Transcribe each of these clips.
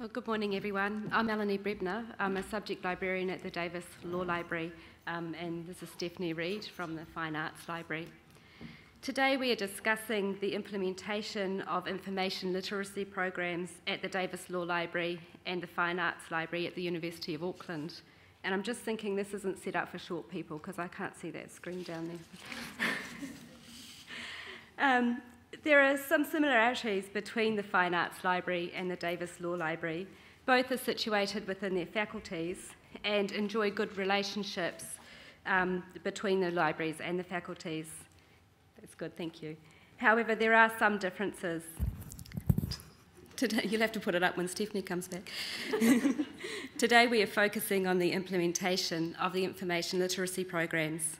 Well, good morning, everyone. I'm Melanie Brebner. I'm a subject librarian at the Davis Law Library, um, and this is Stephanie Reid from the Fine Arts Library. Today, we are discussing the implementation of information literacy programs at the Davis Law Library and the Fine Arts Library at the University of Auckland. And I'm just thinking this isn't set up for short people because I can't see that screen down there. um, there are some similarities between the Fine Arts Library and the Davis Law Library. Both are situated within their faculties and enjoy good relationships um, between the libraries and the faculties. That's good, thank you. However, there are some differences. Today, you'll have to put it up when Stephanie comes back. Today, we are focusing on the implementation of the information literacy programs.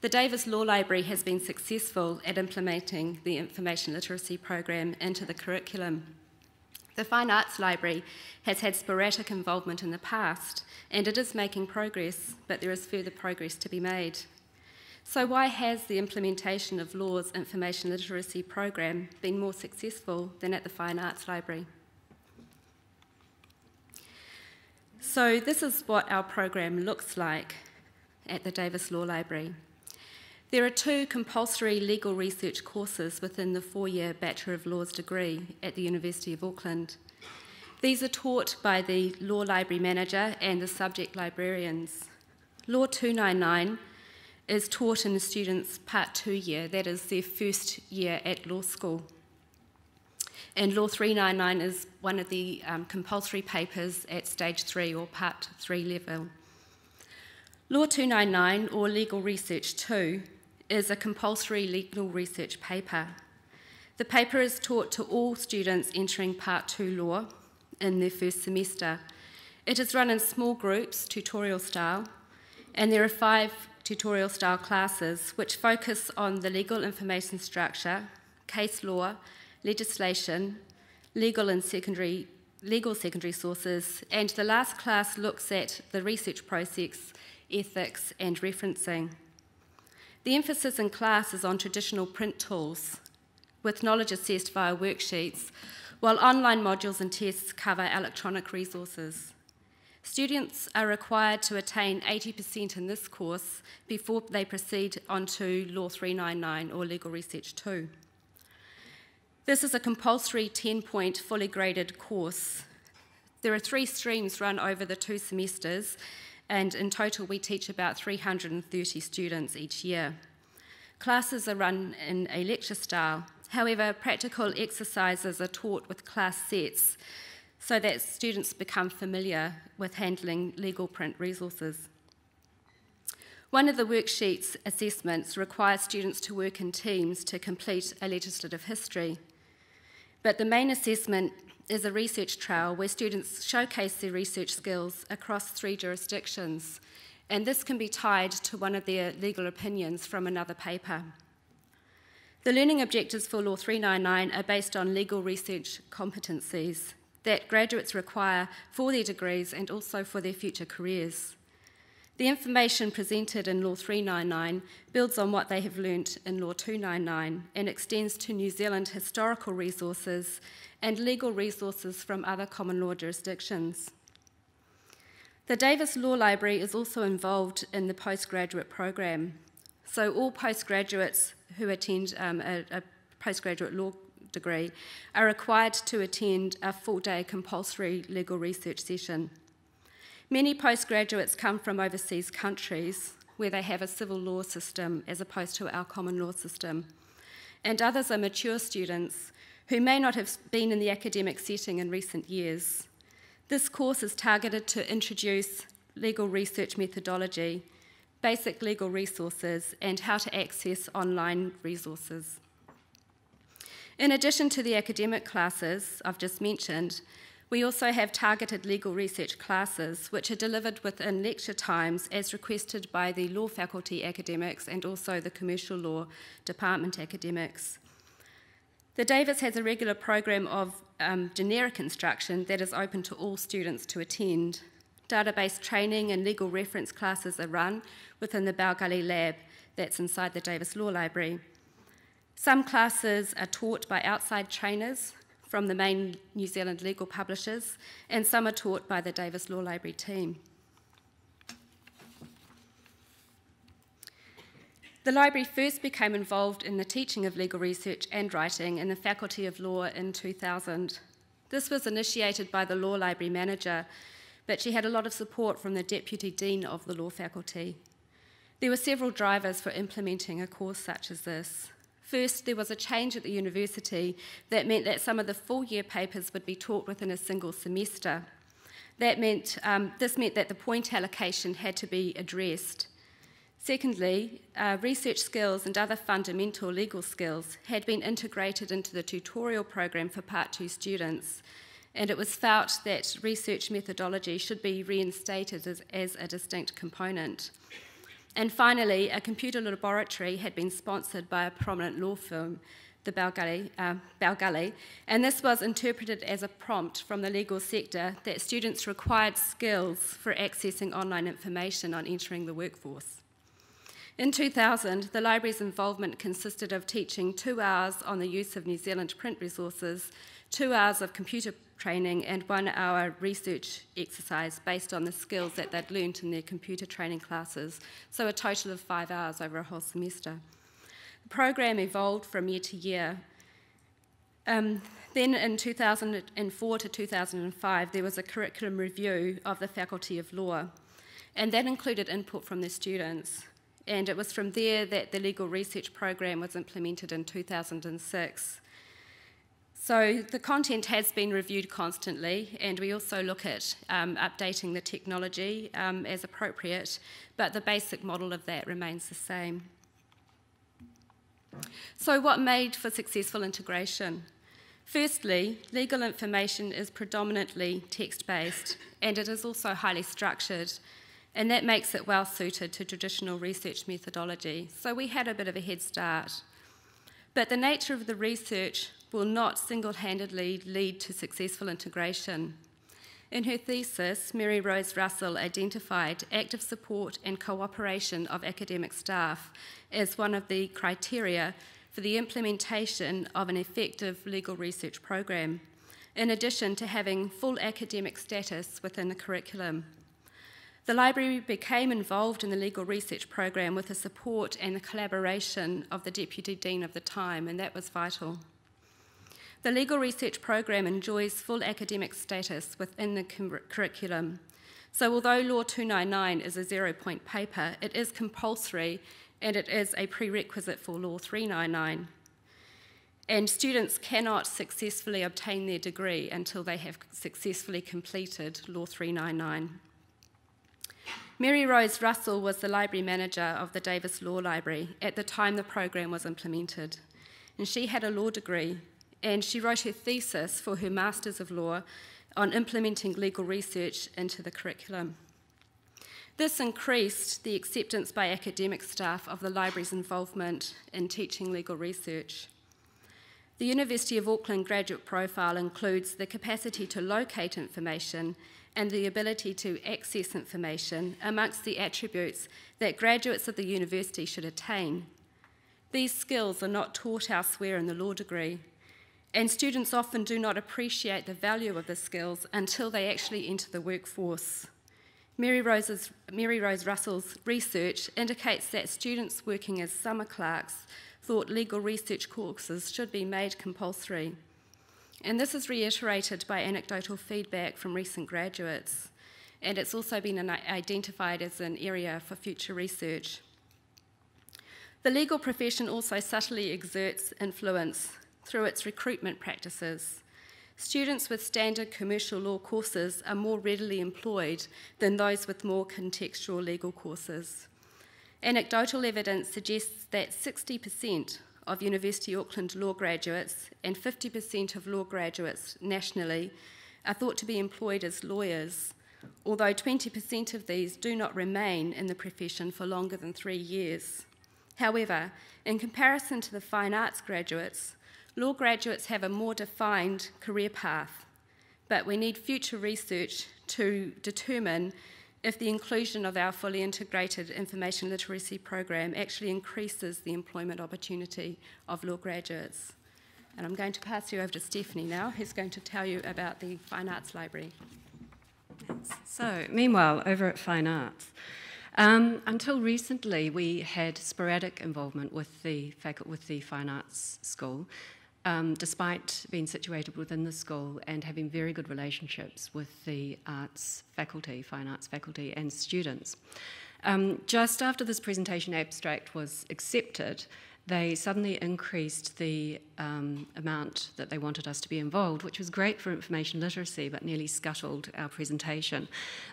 The Davis Law Library has been successful at implementing the information literacy program into the curriculum. The Fine Arts Library has had sporadic involvement in the past, and it is making progress, but there is further progress to be made. So, why has the implementation of Law's information literacy program been more successful than at the Fine Arts Library? So, this is what our program looks like at the Davis Law Library. There are two compulsory legal research courses within the four year Bachelor of Laws degree at the University of Auckland. These are taught by the Law Library Manager and the subject librarians. Law 299 is taught in the students' part two year, that is their first year at law school. And Law 399 is one of the um, compulsory papers at stage three or part three level. Law 299 or Legal Research 2 is a compulsory legal research paper. The paper is taught to all students entering Part 2 law in their first semester. It is run in small groups, tutorial style, and there are five tutorial style classes which focus on the legal information structure, case law, legislation, legal and secondary legal secondary sources, and the last class looks at the research process, ethics, and referencing. The emphasis in class is on traditional print tools, with knowledge assessed via worksheets, while online modules and tests cover electronic resources. Students are required to attain 80% in this course before they proceed onto Law 399 or Legal Research 2. This is a compulsory 10 point fully graded course. There are three streams run over the two semesters, and in total we teach about 330 students each year. Classes are run in a lecture style. However, practical exercises are taught with class sets so that students become familiar with handling legal print resources. One of the worksheets assessments requires students to work in teams to complete a legislative history. But the main assessment is a research trail where students showcase their research skills across three jurisdictions, and this can be tied to one of their legal opinions from another paper. The learning objectives for Law 399 are based on legal research competencies that graduates require for their degrees and also for their future careers. The information presented in Law 399 builds on what they have learnt in Law 299 and extends to New Zealand historical resources and legal resources from other common law jurisdictions. The Davis Law Library is also involved in the postgraduate program. So, all postgraduates who attend um, a, a postgraduate law degree are required to attend a full day compulsory legal research session. Many postgraduates come from overseas countries where they have a civil law system as opposed to our common law system. And others are mature students who may not have been in the academic setting in recent years. This course is targeted to introduce legal research methodology, basic legal resources, and how to access online resources. In addition to the academic classes I've just mentioned, we also have targeted legal research classes which are delivered within lecture times as requested by the law faculty academics and also the commercial law department academics. The Davis has a regular program of um, generic instruction that is open to all students to attend. Database training and legal reference classes are run within the Bell lab that's inside the Davis Law Library. Some classes are taught by outside trainers from the main New Zealand legal publishers, and some are taught by the Davis Law Library team. The library first became involved in the teaching of legal research and writing in the Faculty of Law in 2000. This was initiated by the Law Library manager, but she had a lot of support from the Deputy Dean of the Law Faculty. There were several drivers for implementing a course such as this. First, there was a change at the university that meant that some of the full year papers would be taught within a single semester. That meant, um, this meant that the point allocation had to be addressed. Secondly, uh, research skills and other fundamental legal skills had been integrated into the tutorial program for Part 2 students, and it was felt that research methodology should be reinstated as, as a distinct component. And finally, a computer laboratory had been sponsored by a prominent law firm, the Bell Gully, uh, and this was interpreted as a prompt from the legal sector that students required skills for accessing online information on entering the workforce. In 2000, the library's involvement consisted of teaching two hours on the use of New Zealand print resources, two hours of computer training, and one hour research exercise based on the skills that they'd learnt in their computer training classes, so a total of five hours over a whole semester. The program evolved from year to year. Um, then in 2004 to 2005, there was a curriculum review of the Faculty of Law, and that included input from the students and it was from there that the legal research program was implemented in 2006. So the content has been reviewed constantly, and we also look at um, updating the technology um, as appropriate, but the basic model of that remains the same. So, what made for successful integration? Firstly, legal information is predominantly text based, and it is also highly structured and that makes it well suited to traditional research methodology. So we had a bit of a head start. But the nature of the research will not single handedly lead to successful integration. In her thesis, Mary Rose Russell identified active support and cooperation of academic staff as one of the criteria for the implementation of an effective legal research program, in addition to having full academic status within the curriculum. The library became involved in the legal research program with the support and the collaboration of the Deputy Dean of the time, and that was vital. The legal research program enjoys full academic status within the curriculum. So, although Law 299 is a zero point paper, it is compulsory and it is a prerequisite for Law 399. And students cannot successfully obtain their degree until they have successfully completed Law 399. Mary Rose Russell was the library manager of the Davis Law Library at the time the program was implemented. And she had a law degree, and she wrote her thesis for her Masters of Law on implementing legal research into the curriculum. This increased the acceptance by academic staff of the library's involvement in teaching legal research. The University of Auckland graduate profile includes the capacity to locate information and the ability to access information amongst the attributes that graduates of the university should attain. These skills are not taught elsewhere in the law degree, and students often do not appreciate the value of the skills until they actually enter the workforce. Mary, Rose's, Mary Rose Russell's research indicates that students working as summer clerks thought legal research courses should be made compulsory. And this is reiterated by anecdotal feedback from recent graduates, and it's also been identified as an area for future research. The legal profession also subtly exerts influence through its recruitment practices. Students with standard commercial law courses are more readily employed than those with more contextual legal courses. Anecdotal evidence suggests that 60% of University Auckland law graduates and 50% of law graduates nationally are thought to be employed as lawyers, although 20% of these do not remain in the profession for longer than three years. However, in comparison to the fine arts graduates, law graduates have a more defined career path, but we need future research to determine if the inclusion of our fully integrated information literacy program actually increases the employment opportunity of law graduates. And I'm going to pass you over to Stephanie now, who's going to tell you about the Fine Arts Library. So, meanwhile, over at Fine Arts, um, until recently, we had sporadic involvement with the, with the Fine Arts School, um, despite being situated within the school and having very good relationships with the arts faculty, fine arts faculty, and students. Um, just after this presentation abstract was accepted, they suddenly increased the um, amount that they wanted us to be involved, which was great for information literacy, but nearly scuttled our presentation.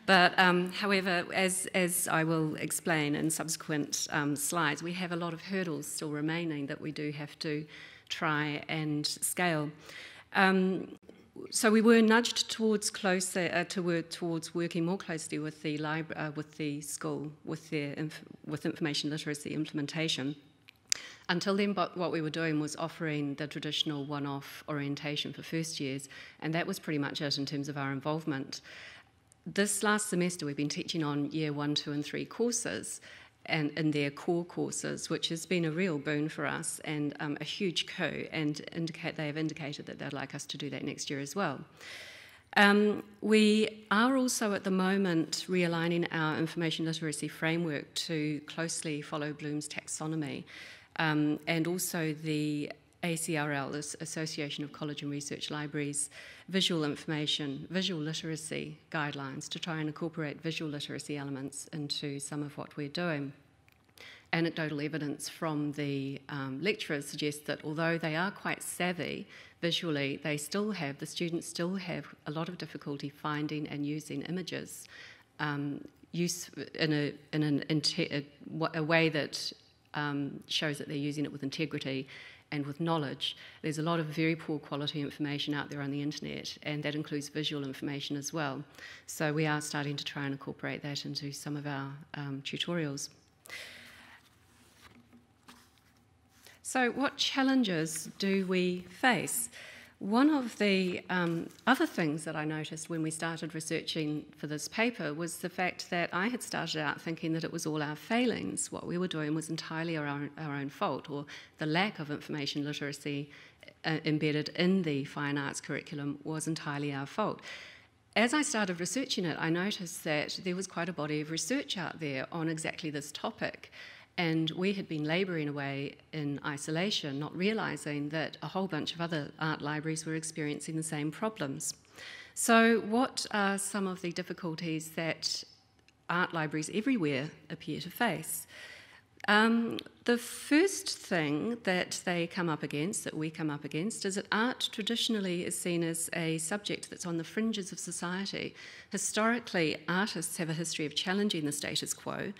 But um, however, as, as I will explain in subsequent um, slides, we have a lot of hurdles still remaining that we do have to try and scale. Um, so we were nudged towards closer uh, to towards working more closely with the uh, with the school with their inf- with information literacy implementation. Until then, but what we were doing was offering the traditional one off orientation for first years, and that was pretty much it in terms of our involvement. This last semester, we've been teaching on year one, two, and three courses and in their core courses, which has been a real boon for us and um, a huge co. And indicate they have indicated that they'd like us to do that next year as well. Um, we are also at the moment realigning our information literacy framework to closely follow Bloom's taxonomy um, and also the ACRL, Association of College and Research Libraries, visual information, visual literacy guidelines to try and incorporate visual literacy elements into some of what we're doing. Anecdotal evidence from the um, lecturers suggests that although they are quite savvy visually, they still have, the students still have a lot of difficulty finding and using images um, use in, a, in an, a, a way that um, shows that they're using it with integrity and with knowledge. There's a lot of very poor quality information out there on the internet, and that includes visual information as well. So we are starting to try and incorporate that into some of our um, tutorials. So what challenges do we face? One of the um, other things that I noticed when we started researching for this paper was the fact that I had started out thinking that it was all our failings. What we were doing was entirely our own, our own fault, or the lack of information literacy uh, embedded in the fine arts curriculum was entirely our fault. As I started researching it, I noticed that there was quite a body of research out there on exactly this topic. And we had been labouring away in isolation, not realising that a whole bunch of other art libraries were experiencing the same problems. So, what are some of the difficulties that art libraries everywhere appear to face? Um, the first thing that they come up against, that we come up against, is that art traditionally is seen as a subject that's on the fringes of society. Historically, artists have a history of challenging the status quo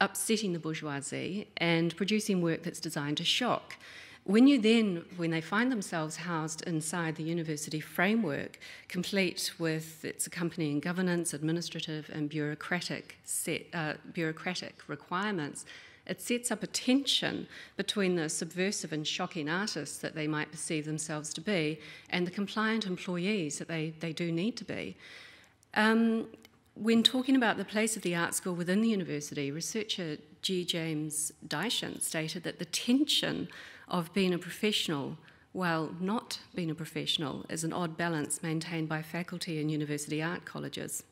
upsetting the bourgeoisie and producing work that's designed to shock. When you then, when they find themselves housed inside the university framework, complete with its accompanying governance, administrative, and bureaucratic, set, uh, bureaucratic requirements, it sets up a tension between the subversive and shocking artists that they might perceive themselves to be and the compliant employees that they, they do need to be. Um, when talking about the place of the art school within the university, researcher G. James Dyson stated that the tension of being a professional while not being a professional is an odd balance maintained by faculty in university art colleges.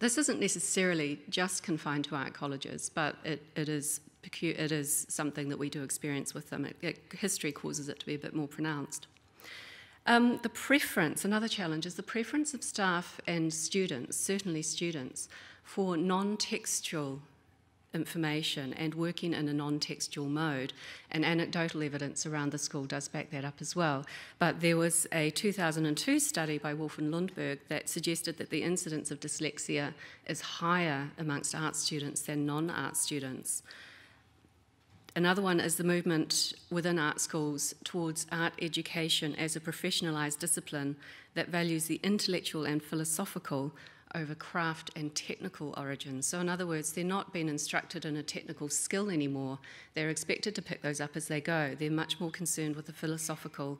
This isn't necessarily just confined to art colleges, but it, it, is, it is something that we do experience with them. It, it, history causes it to be a bit more pronounced. Um, the preference, another challenge, is the preference of staff and students, certainly students, for non textual information and working in a non textual mode. And anecdotal evidence around the school does back that up as well. But there was a 2002 study by Wolff and Lundberg that suggested that the incidence of dyslexia is higher amongst art students than non art students. Another one is the movement within art schools towards art education as a professionalised discipline that values the intellectual and philosophical over craft and technical origins. So, in other words, they're not being instructed in a technical skill anymore. They're expected to pick those up as they go. They're much more concerned with the philosophical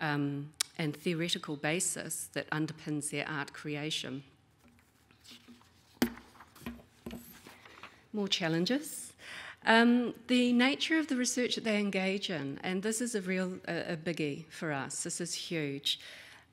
um, and theoretical basis that underpins their art creation. More challenges. Um, the nature of the research that they engage in, and this is a real a, a biggie for us, this is huge.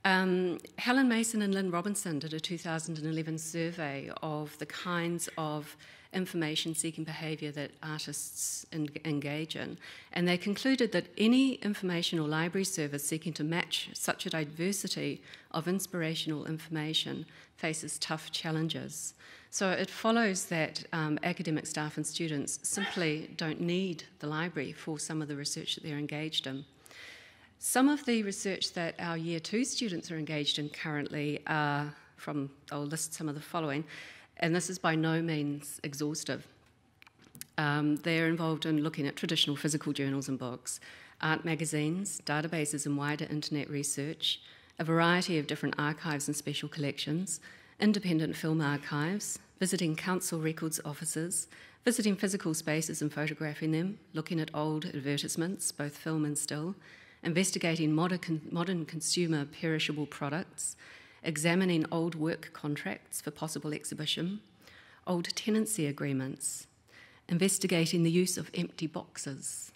Um, Helen Mason and Lyn Robinson did a 2011 survey of the kinds of information seeking behaviour that artists en- engage in, and they concluded that any information or library service seeking to match such a diversity of inspirational information faces tough challenges. So it follows that um, academic staff and students simply don't need the library for some of the research that they're engaged in. Some of the research that our year two students are engaged in currently are from, I'll list some of the following, and this is by no means exhaustive. Um, they're involved in looking at traditional physical journals and books, art magazines, databases and wider internet research, a variety of different archives and special collections, independent film archives, visiting council records offices, visiting physical spaces and photographing them, looking at old advertisements, both film and still, investigating modern, modern consumer perishable products, examining old work contracts for possible exhibition, old tenancy agreements, investigating the use of empty boxes,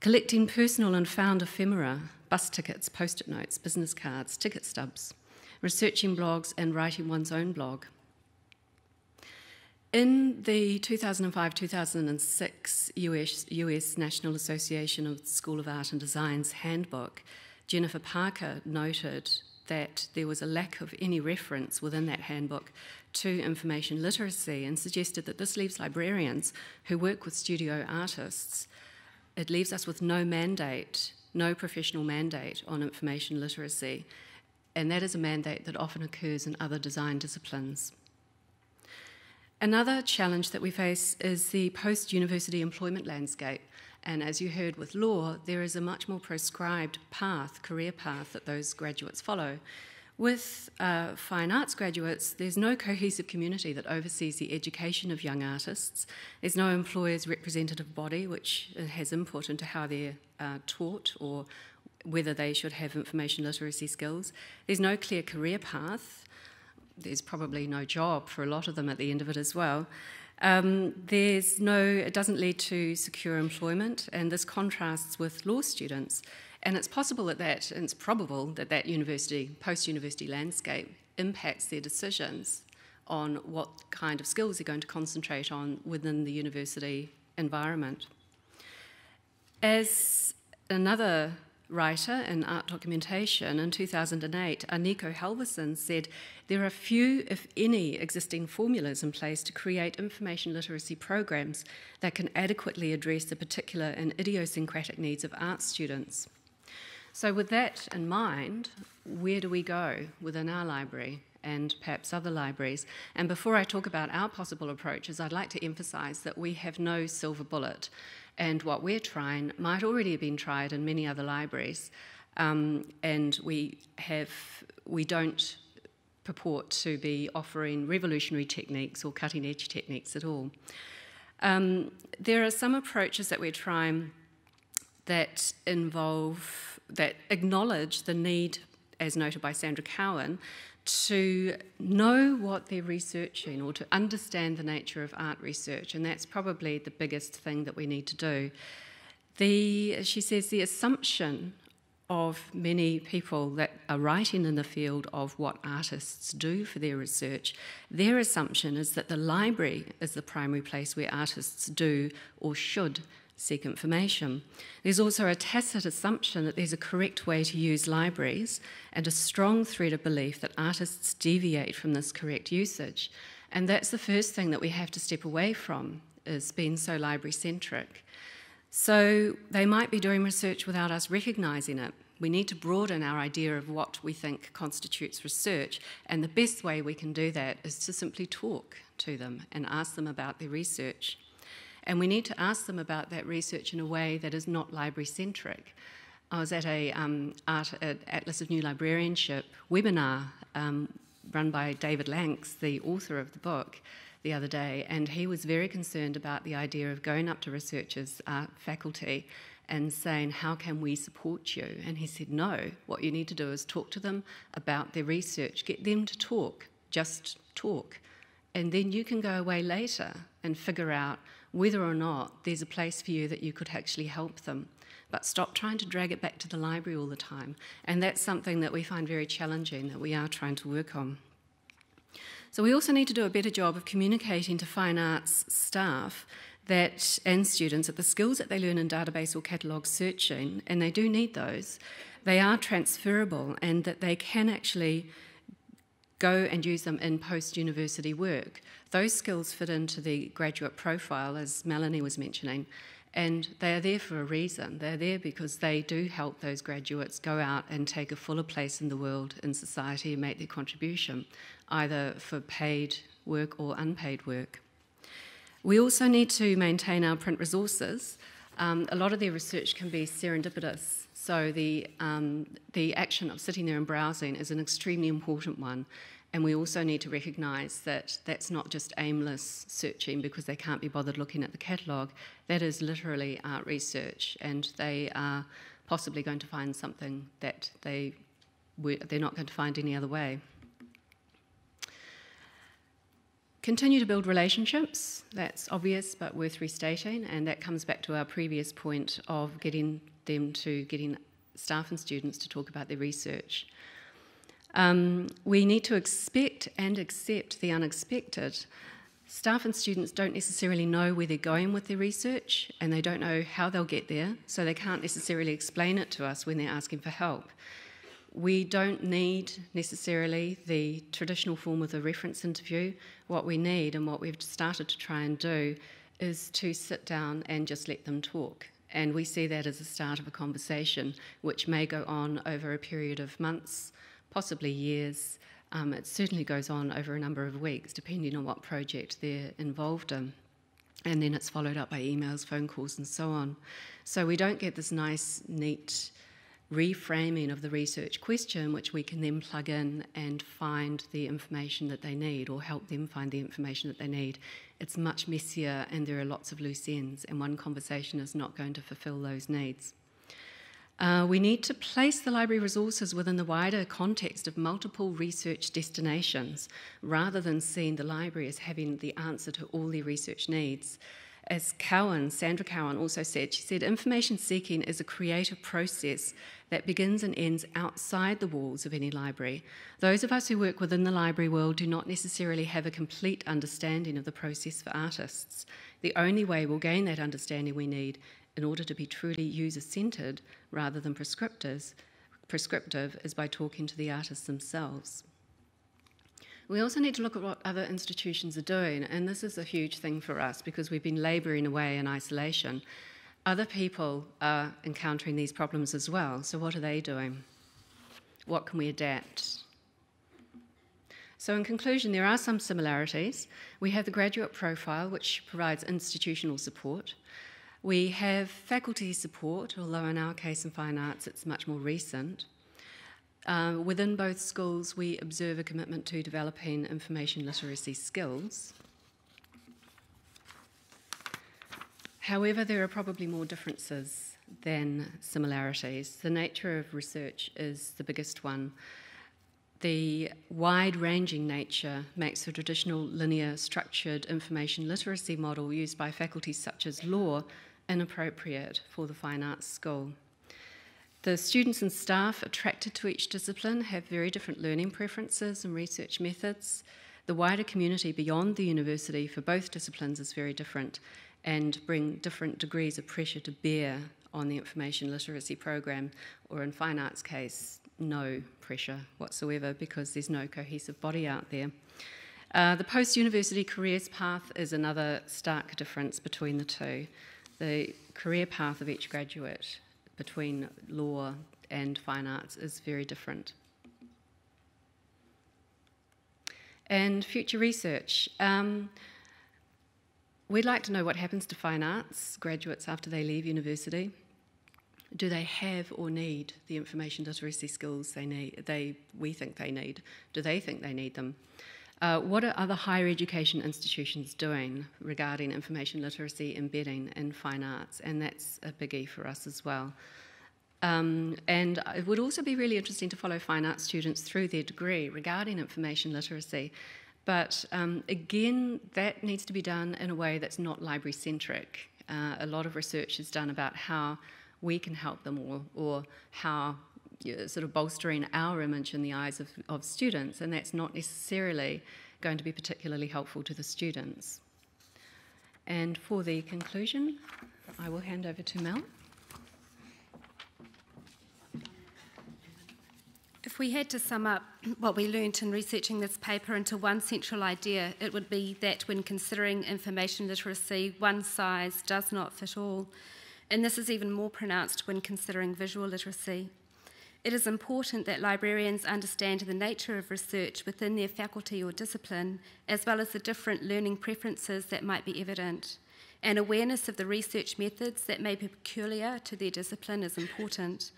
collecting personal and found ephemera, bus tickets, post it notes, business cards, ticket stubs, researching blogs, and writing one's own blog. In the 2005 2006 US, US National Association of School of Art and Design's handbook, Jennifer Parker noted that there was a lack of any reference within that handbook to information literacy and suggested that this leaves librarians who work with studio artists, it leaves us with no mandate, no professional mandate on information literacy and that is a mandate that often occurs in other design disciplines. Another challenge that we face is the post university employment landscape. And as you heard with law, there is a much more prescribed path, career path, that those graduates follow. With uh, fine arts graduates, there's no cohesive community that oversees the education of young artists. There's no employer's representative body which has input into how they're uh, taught or whether they should have information literacy skills. There's no clear career path. There's probably no job for a lot of them at the end of it as well. Um, there's no, it doesn't lead to secure employment, and this contrasts with law students. And it's possible that that, and it's probable that that university, post-university landscape impacts their decisions on what kind of skills they're going to concentrate on within the university environment. As another writer in art documentation in 2008, Aniko Halverson, said there are few, if any, existing formulas in place to create information literacy programs that can adequately address the particular and idiosyncratic needs of art students. So, with that in mind, where do we go within our library? and perhaps other libraries. And before I talk about our possible approaches, I'd like to emphasise that we have no silver bullet and what we're trying might already have been tried in many other libraries. Um, and we have we don't purport to be offering revolutionary techniques or cutting edge techniques at all. Um, there are some approaches that we're trying that involve that acknowledge the need, as noted by Sandra Cowan, to know what they're researching or to understand the nature of art research, and that's probably the biggest thing that we need to do. The, she says the assumption of many people that are writing in the field of what artists do for their research, their assumption is that the library is the primary place where artists do or should seek information. There's also a tacit assumption that there's a correct way to use libraries and a strong thread of belief that artists deviate from this correct usage. And that's the first thing that we have to step away from is being so library centric. So they might be doing research without us recognizing it. We need to broaden our idea of what we think constitutes research, and the best way we can do that is to simply talk to them and ask them about their research. And we need to ask them about that research in a way that is not library centric. I was at a um, Art at Atlas of New Librarianship webinar um, run by David Lankes, the author of the book, the other day, and he was very concerned about the idea of going up to researchers, uh, faculty, and saying, How can we support you? And he said, No, what you need to do is talk to them about their research, get them to talk, just talk And then you can go away later and figure out whether or not there's a place for you that you could actually help them. But stop trying to drag it back to the library all the time. And that's something that we find very challenging that we are trying to work on. So we also need to do a better job of communicating to fine arts staff that and students that the skills that they learn in database or catalogue searching, and they do need those, they are transferable and that they can actually go and use them in post university work. Those skills fit into the graduate profile, as Melanie was mentioning, and they are there for a reason. They're there because they do help those graduates go out and take a fuller place in the world, in society, and make their contribution, either for paid work or unpaid work. We also need to maintain our print resources. Um, a lot of their research can be serendipitous, so the, um, the action of sitting there and browsing is an extremely important one. And we also need to recognise that that's not just aimless searching because they can't be bothered looking at the catalogue. That is literally art research, and they are possibly going to find something that they they're not going to find any other way. Continue to build relationships. That's obvious but worth restating, and that comes back to our previous point of getting them to getting staff and students to talk about their research. Um, we need to expect and accept the unexpected. Staff and students don't necessarily know where they're going with their research and they don't know how they'll get there, so they can't necessarily explain it to us when they're asking for help. We don't need necessarily the traditional form of a reference interview. What we need and what we've started to try and do is to sit down and just let them talk and we see that as the start of a conversation, which may go on over a period of months, possibly years. Um, it certainly goes on over a number of weeks, depending on what project they're involved in. And then it's followed up by emails, phone calls, and so on. So we don't get this nice, neat reframing of the research question, which we can then plug in and find the information that they need or help them find the information that they need it's much messier and there are lots of loose ends, and one conversation is not going to fulfill those needs. Uh, we need to place the library resources within the wider context of multiple research destinations rather than seeing the library as having the answer to all their research needs as Cowan, Sandra Cowan also said, she said, information seeking is a creative process that begins and ends outside the walls of any library. Those of us who work within the library world do not necessarily have a complete understanding of the process for artists. The only way we'll gain that understanding we need in order to be truly user centred rather than prescriptive, prescriptive is by talking to the artists themselves. We also need to look at what other institutions are doing, and this is a huge thing for us because we've been labouring away in isolation. Other people are encountering these problems as well, so what are they doing? What can we adapt? So, in conclusion, there are some similarities. We have the graduate profile, which provides institutional support. We have faculty support, although in our case in fine arts it's much more recent. Uh, within both schools, we observe a commitment to developing information literacy skills. However, there are probably more differences than similarities. The nature of research is the biggest one. The wide ranging nature makes the traditional linear structured information literacy model used by faculties such as law inappropriate for the fine arts school. The students and staff attracted to each discipline have very different learning preferences and research methods. The wider community beyond the university for both disciplines is very different and bring different degrees of pressure to bear on the information literacy program, or in fine arts case, no pressure whatsoever because there's no cohesive body out there. Uh, the post university careers path is another stark difference between the two. The career path of each graduate between law and fine arts is very different. And future research. Um, we'd like to know what happens to fine arts graduates after they leave university. Do they have or need the information literacy skills they need? They we think they need. Do they think they need them? Uh, what are other higher education institutions doing regarding information literacy embedding in fine arts? And that's a biggie for us as well. Um, and it would also be really interesting to follow fine arts students through their degree regarding information literacy. But um, again, that needs to be done in a way that's not library centric. Uh, a lot of research is done about how we can help them or, or how sort of bolstering our image in the eyes of, of students, and that's not necessarily going to be particularly helpful to the students. And for the conclusion, I will hand over to Mel. If we had to sum up what we learnt in researching this paper into one central idea, it would be that when considering information literacy, one size does not fit all. And this is even more pronounced when considering visual literacy. It is important that librarians understand the nature of research within their faculty or discipline, as well as the different learning preferences that might be evident. An awareness of the research methods that may be peculiar to their discipline is important.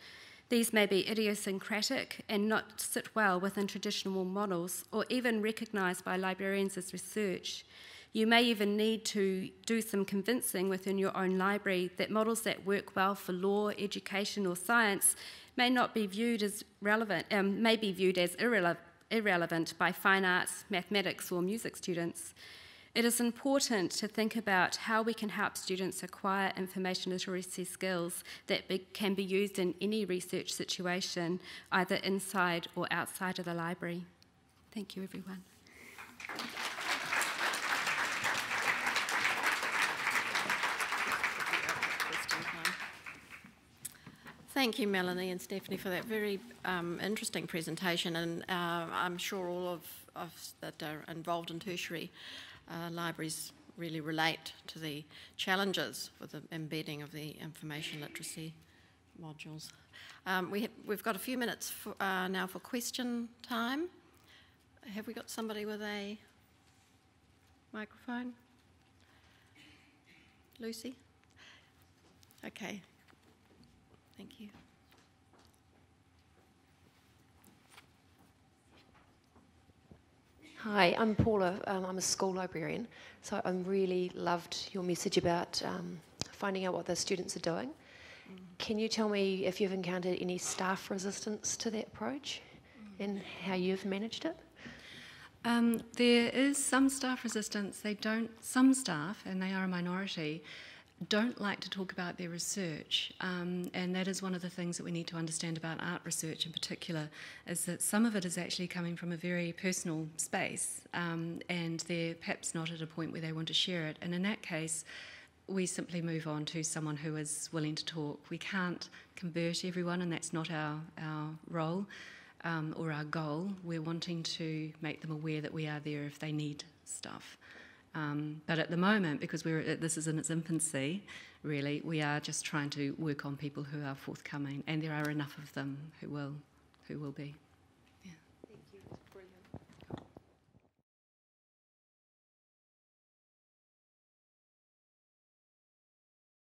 These may be idiosyncratic and not sit well within traditional models or even recognised by librarians as research. You may even need to do some convincing within your own library that models that work well for law, education, or science may not be viewed as relevant, um, may be viewed as irrele- irrelevant by fine arts, mathematics, or music students. It is important to think about how we can help students acquire information literacy skills that be, can be used in any research situation, either inside or outside of the library. Thank you, everyone. Thank you, Melanie and Stephanie, for that very um, interesting presentation. And uh, I'm sure all of us that are involved in tertiary uh, libraries really relate to the challenges with the embedding of the information literacy modules. Um, we have, we've got a few minutes for, uh, now for question time. Have we got somebody with a microphone? Lucy? Okay, Thank you. Hi, I'm Paula. Um, I'm a school librarian. So I really loved your message about um, finding out what the students are doing. Mm. Can you tell me if you've encountered any staff resistance to that approach mm. and how you've managed it? Um, there is some staff resistance. They don't, some staff, and they are a minority, don't like to talk about their research, um, and that is one of the things that we need to understand about art research in particular, is that some of it is actually coming from a very personal space, um, and they're perhaps not at a point where they want to share it. And in that case, we simply move on to someone who is willing to talk. We can't convert everyone, and that's not our, our role um, or our goal. We're wanting to make them aware that we are there if they need stuff. Um, but at the moment, because we're, this is in its infancy, really, we are just trying to work on people who are forthcoming, and there are enough of them who will, who will be.